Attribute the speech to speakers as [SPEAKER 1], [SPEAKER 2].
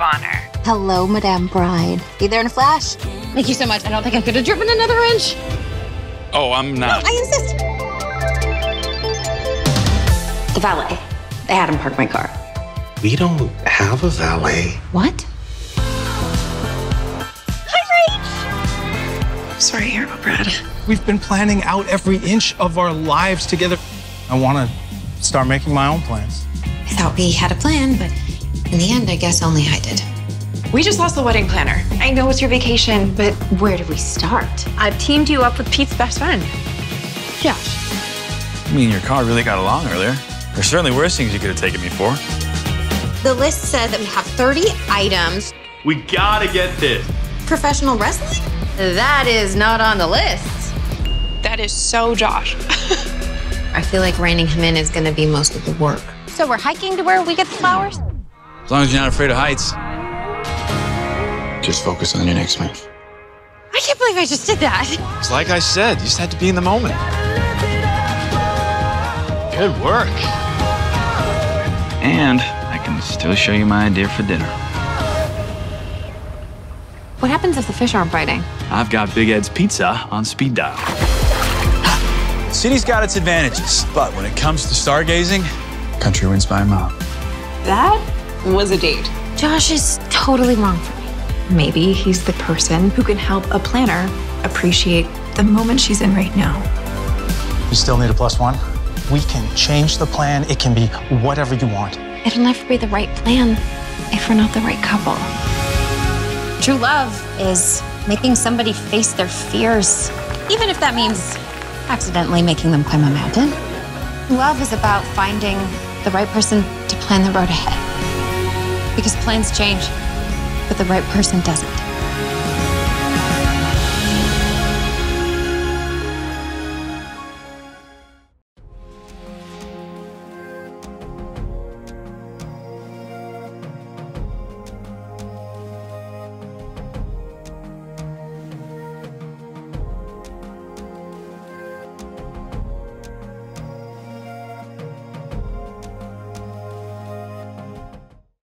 [SPEAKER 1] Hello, Madame Bride. Be there in a flash.
[SPEAKER 2] Thank you so much. I don't think I could have driven another inch.
[SPEAKER 3] Oh, I'm not.
[SPEAKER 1] No, I insist.
[SPEAKER 2] The valet. They had him park my car.
[SPEAKER 4] We don't have a valet.
[SPEAKER 2] What?
[SPEAKER 5] Sorry to hear about Brad.
[SPEAKER 6] We've been planning out every inch of our lives together. I want to start making my own plans.
[SPEAKER 2] I thought we had a plan, but in the end, I guess only I did.
[SPEAKER 5] We just lost the wedding planner. I know it's your vacation, but
[SPEAKER 2] Where do we start?
[SPEAKER 5] I've teamed you up with Pete's best friend.
[SPEAKER 2] Josh.
[SPEAKER 3] Me and your car really got along earlier. There's certainly worse things you could have taken me for.
[SPEAKER 1] The list said that we have 30 items.
[SPEAKER 7] We gotta get this.
[SPEAKER 1] Professional wrestling?
[SPEAKER 2] That is not on the list.
[SPEAKER 5] That is so Josh.
[SPEAKER 2] I feel like reining him in is going to be most of the work.
[SPEAKER 1] So we're hiking to where we get the flowers?
[SPEAKER 3] As long as you're not afraid of heights.
[SPEAKER 4] Just focus on your next move.
[SPEAKER 2] I can't believe I just did that.
[SPEAKER 3] It's like I said, you just had to be in the moment.
[SPEAKER 7] Good work.
[SPEAKER 3] And I can still show you my idea for dinner.
[SPEAKER 2] What happens if the fish aren't biting?
[SPEAKER 3] I've got Big Ed's Pizza on speed dial. City's got its advantages, but when it comes to stargazing, country wins by a mile.
[SPEAKER 5] That was a date.
[SPEAKER 2] Josh is totally wrong for me.
[SPEAKER 8] Maybe he's the person who can help a planner appreciate the moment she's in right now.
[SPEAKER 6] You still need a plus one? We can change the plan. It can be whatever you want.
[SPEAKER 8] It'll never be the right plan if we're not the right couple.
[SPEAKER 1] True love is making somebody face their fears, even if that means accidentally making them climb a mountain. Love is about finding the right person to plan the road ahead. Because plans change, but the right person doesn't.